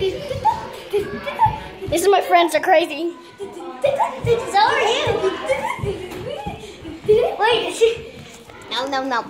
This is my friends are crazy. So are you. Wait. No, no, no.